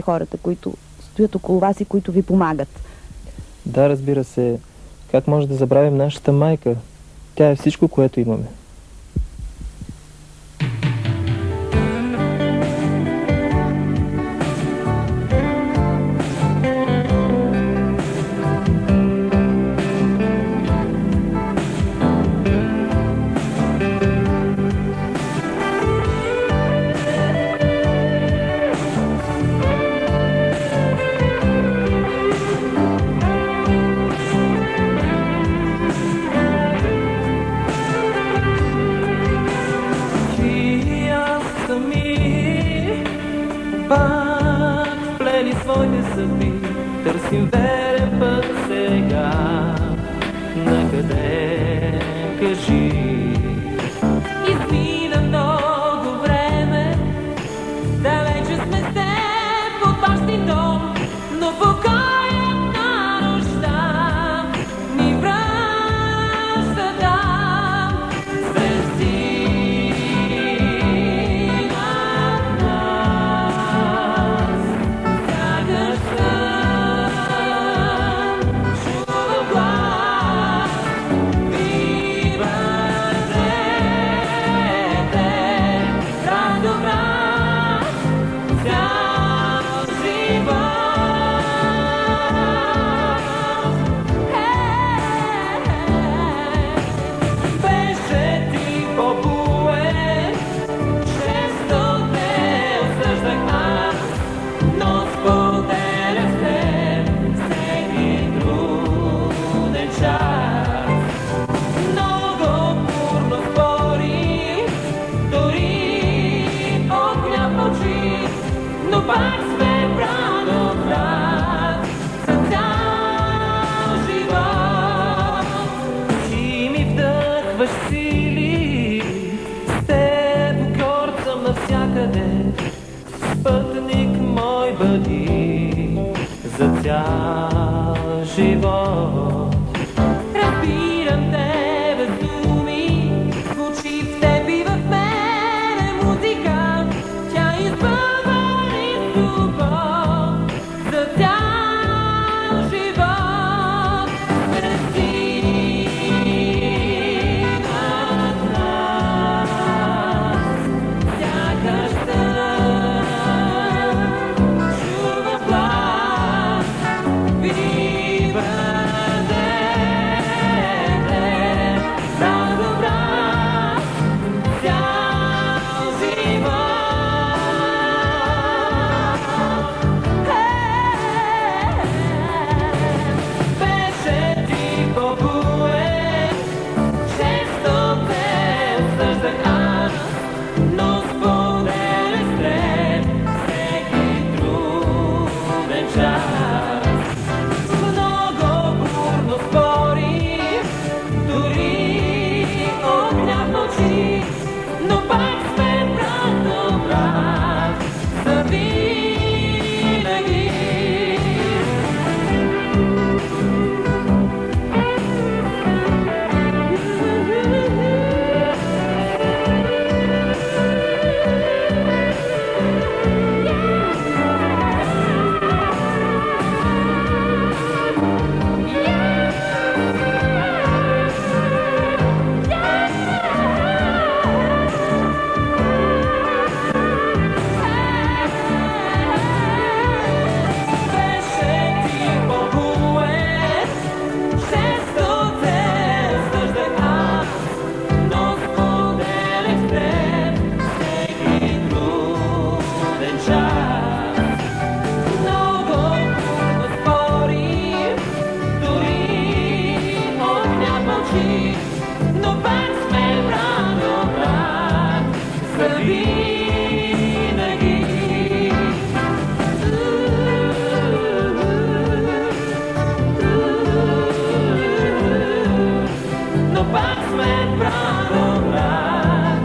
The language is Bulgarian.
хората, които стоят около вас и които ви помагат. Да, разбира се. Как може да забравим нашата майка? Тя е всичко, което имаме. и верен път сега. Накъде? Super Rozmen prawo brak,